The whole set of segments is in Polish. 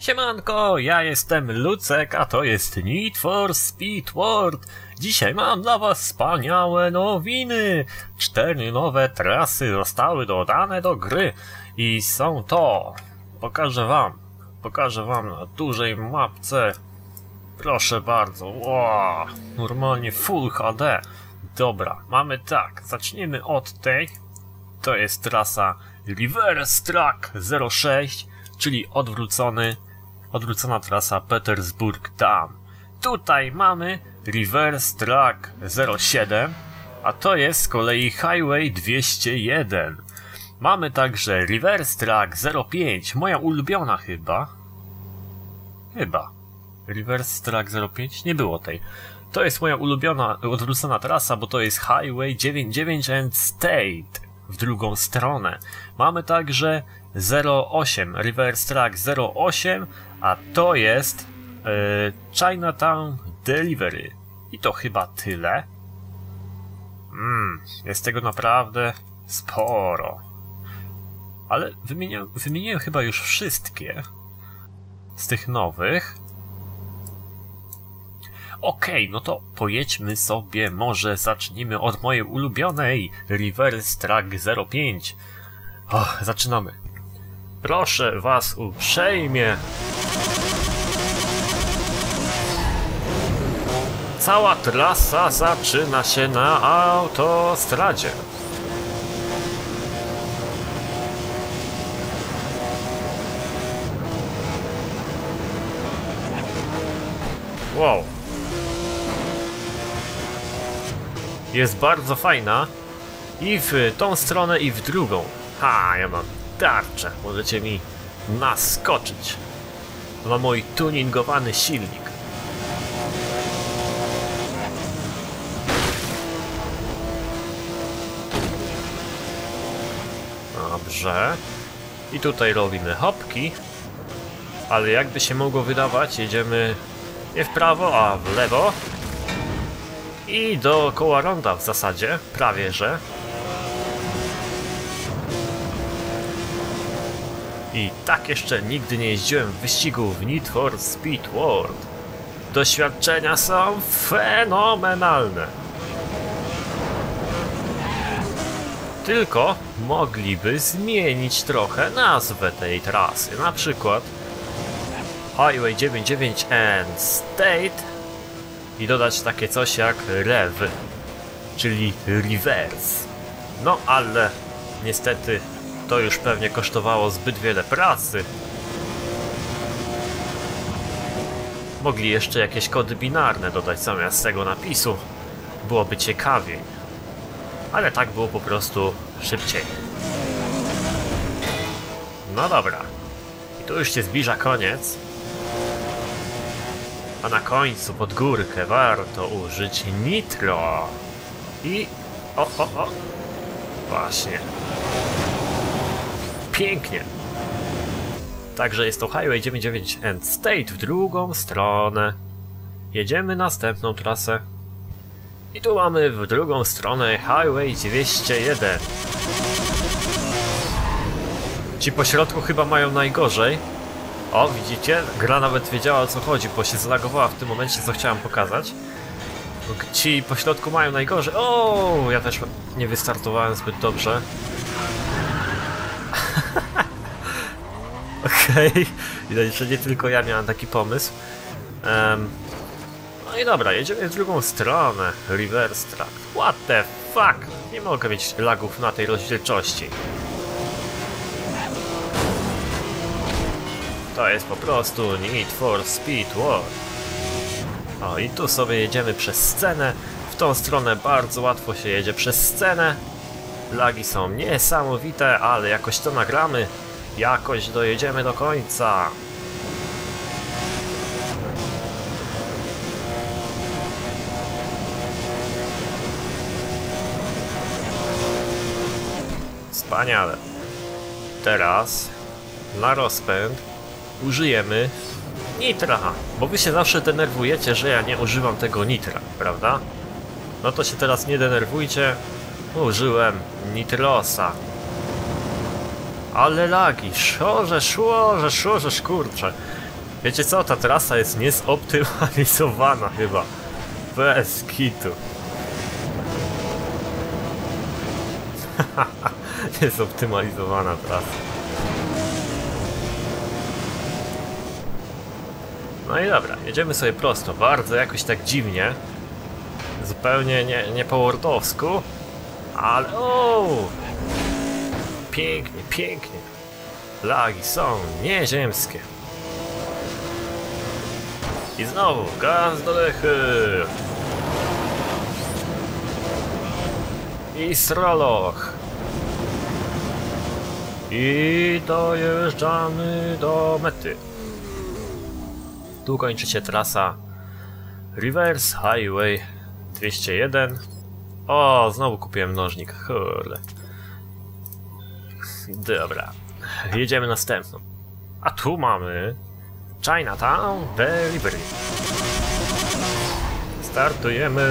Siemanko, ja jestem Lucek, a to jest Need for Speed World. Dzisiaj mam dla was wspaniałe nowiny. Cztery nowe trasy zostały dodane do gry i są to... Pokażę wam, pokażę wam na dużej mapce. Proszę bardzo, wow, normalnie Full HD. Dobra, mamy tak, zacznijmy od tej. To jest trasa Reverse Track 06, czyli odwrócony, odwrócona trasa Petersburg Dam. Tutaj mamy Reverse Track 07, a to jest z kolei Highway 201. Mamy także Reverse Track 05, moja ulubiona chyba. Chyba. Reverse Track 05? Nie było tej. To jest moja ulubiona odwrócona trasa, bo to jest Highway 99 and State w drugą stronę. Mamy także 08, Reverse Track 08, a to jest e, Chinatown Delivery. I to chyba tyle. Mmm, jest tego naprawdę sporo. Ale wymieniłem, wymieniłem chyba już wszystkie z tych nowych. Okej, okay, no to pojedźmy sobie, może zacznijmy od mojej ulubionej Reverse Track 05. Och, zaczynamy. Proszę was uprzejmie. Cała trasa zaczyna się na autostradzie. Wow. Jest bardzo fajna. I w tą stronę, i w drugą. Ha, ja mam tarczę. Możecie mi naskoczyć. Ma mój tuningowany silnik. Dobrze. I tutaj robimy hopki. Ale jakby się mogło wydawać, jedziemy nie w prawo, a w lewo. I dookoła ronda w zasadzie, prawie że. I tak jeszcze nigdy nie jeździłem w wyścigu w Need for Speed World. Doświadczenia są fenomenalne. Tylko mogliby zmienić trochę nazwę tej trasy. Na przykład Highway 99 and State i dodać takie coś jak rev, czyli reverse. No ale niestety to już pewnie kosztowało zbyt wiele pracy. Mogli jeszcze jakieś kody binarne dodać zamiast tego napisu. Byłoby ciekawiej. Ale tak było po prostu szybciej. No dobra. I tu już się zbliża koniec. A na końcu pod górkę warto użyć nitro. I... O, o, o! Właśnie. Pięknie. Także jest to Highway 99 and State w drugą stronę. Jedziemy następną trasę. I tu mamy w drugą stronę Highway 201. Ci po środku chyba mają najgorzej. O, widzicie? Gra nawet wiedziała o co chodzi, bo się zlagowała w tym momencie, co chciałem pokazać. Ci po środku mają najgorzej. O, ja też nie wystartowałem zbyt dobrze. Okej, okay. widać, że nie tylko ja miałem taki pomysł. Um, no i dobra, jedziemy w drugą stronę. Reverse track. What the fuck? Nie mogę mieć lagów na tej rozdzielczości. To jest po prostu Need for Speed World. O i tu sobie jedziemy przez scenę. W tą stronę bardzo łatwo się jedzie przez scenę. Lagi są niesamowite, ale jakoś to nagramy. Jakoś dojedziemy do końca. Wspaniale. Teraz na rozpęd użyjemy nitra, bo wy się zawsze denerwujecie, że ja nie używam tego nitra, prawda? No to się teraz nie denerwujcie, użyłem nitrosa. Ale lagi, szorze, szorze, szorze, kurcze. Wiecie co, ta trasa jest niezoptymalizowana chyba. Bez kitu. Niezoptymalizowana trasa. No i dobra, jedziemy sobie prosto, bardzo jakoś tak dziwnie. Zupełnie nie, nie po wordowsku, ale o! Pięknie, pięknie. Lagi są nieziemskie. I znowu gaz do dechy. I sroloch. I dojeżdżamy do mety. Tu kończy się trasa Reverse Highway 201. O, znowu kupiłem mnożnik. Kurde. Dobra. Jedziemy następną. A tu mamy Chinatown Delivery. Startujemy.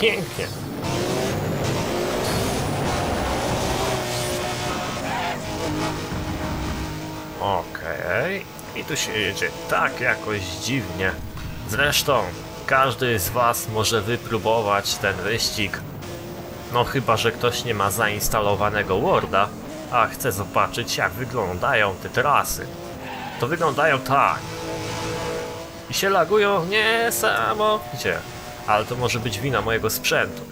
Pięknie. Okej. I tu się jedzie tak jakoś dziwnie. Zresztą, każdy z Was może wypróbować ten wyścig. No chyba, że ktoś nie ma zainstalowanego Worda, a chce zobaczyć jak wyglądają te trasy. To wyglądają tak. I się lagują niesamowicie. Ale to może być wina mojego sprzętu,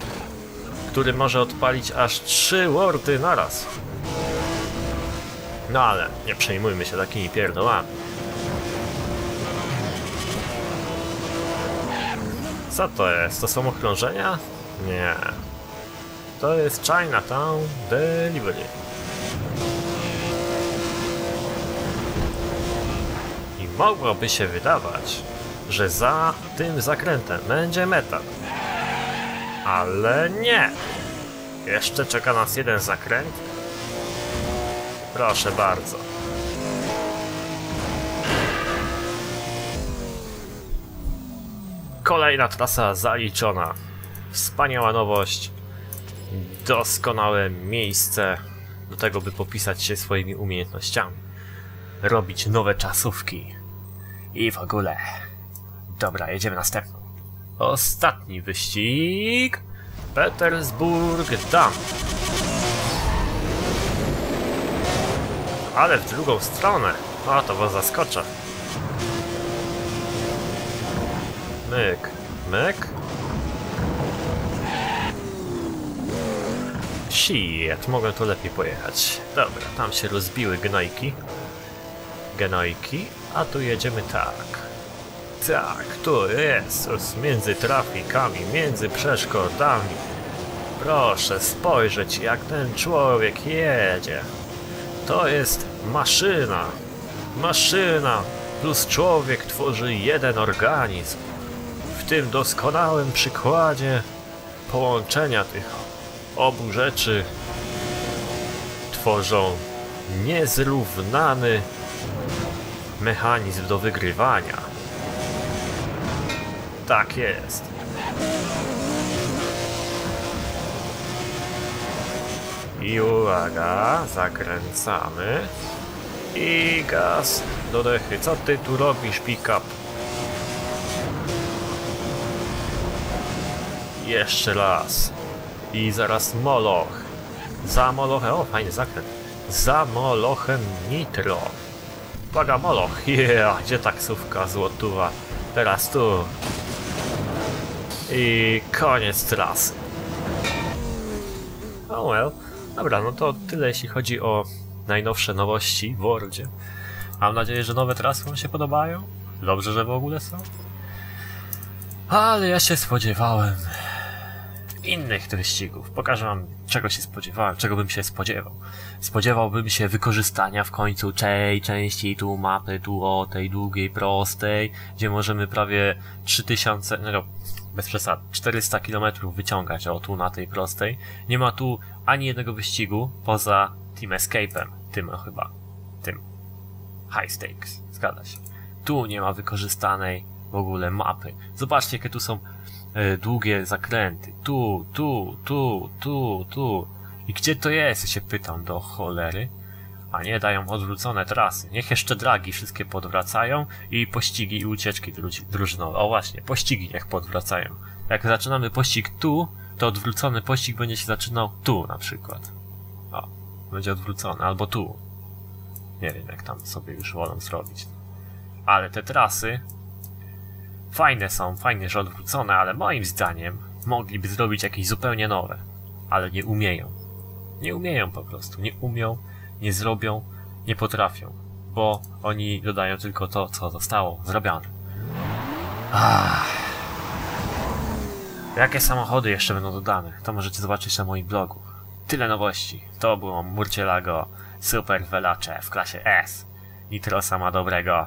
który może odpalić aż trzy Wordy naraz. No ale nie przejmujmy się takimi pierdołami. Co to jest? To są okrążenia? Nie. To jest Chinatown Delivery. I mogłoby się wydawać, że za tym zakrętem będzie metal. Ale nie! Jeszcze czeka nas jeden zakręt. Proszę bardzo. Kolejna trasa zaliczona. Wspaniała nowość. Doskonałe miejsce do tego, by popisać się swoimi umiejętnościami. Robić nowe czasówki. I w ogóle. Dobra, jedziemy następną. Ostatni wyścig. Petersburg Dam. Ale w drugą stronę. O, to was zaskoczę. Myk. Myk. Shit, mogę tu lepiej pojechać. Dobra, tam się rozbiły gnojki. Gnojki, a tu jedziemy tak. Tak, tu jest, między trafikami, między przeszkodami. Proszę spojrzeć, jak ten człowiek jedzie. To jest maszyna. Maszyna plus człowiek tworzy jeden organizm. W tym doskonałym przykładzie połączenia tych obu rzeczy tworzą niezrównany mechanizm do wygrywania. Tak jest. I uwaga, zakręcamy. I gaz do dechy. Co ty tu robisz, pick-up? Jeszcze raz. I zaraz moloch. Za molochem, o fajny zakręt. Za molochem nitro. Uwaga, moloch. Yeah, gdzie taksówka złotuwa? Teraz tu. I koniec trasy. Oh well. Dobra, no to tyle jeśli chodzi o najnowsze nowości w Wordzie. Mam nadzieję, że nowe trasy Wam się podobają. Dobrze, że w ogóle są. Ale ja się spodziewałem innych wyścigów. Pokażę Wam, czego się spodziewałem, czego bym się spodziewał. Spodziewałbym się wykorzystania w końcu tej części tu mapy, tu o tej długiej, prostej, gdzie możemy prawie 3000, no bez przesad, 400 km wyciągać o tu na tej prostej. Nie ma tu ani jednego wyścigu poza Team Escape'em, tym chyba, tym High Stakes, zgadza się. Tu nie ma wykorzystanej w ogóle mapy. Zobaczcie, jakie tu są e, długie zakręty. Tu, tu, tu, tu, tu. I gdzie to jest? się pytam do cholery. A nie dają odwrócone trasy. Niech jeszcze dragi wszystkie podwracają i pościgi i ucieczki druży- drużynowe. O właśnie, pościgi niech podwracają. Jak zaczynamy pościg tu, to odwrócony pościg będzie się zaczynał tu na przykład. O, będzie odwrócony, albo tu. Nie wiem jak tam sobie już wolą zrobić. Ale te trasy fajne są, fajnie, że odwrócone, ale moim zdaniem mogliby zrobić jakieś zupełnie nowe. Ale nie umieją. Nie umieją po prostu. Nie umią, nie zrobią, nie potrafią. Bo oni dodają tylko to, co zostało zrobione. Ach. Jakie samochody jeszcze będą dodane? To możecie zobaczyć na moim blogu. Tyle nowości. To było Murcielago Super Velace w klasie S. Nitrosa ma dobrego.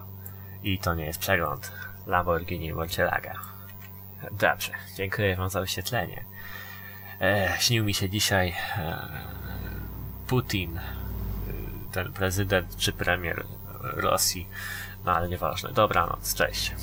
I to nie jest przegląd Lamborghini Murcielaga. Dobrze, dziękuję wam za wyświetlenie. E, śnił mi się dzisiaj e, Putin, ten prezydent czy premier Rosji, no ale nieważne. Dobranoc, cześć.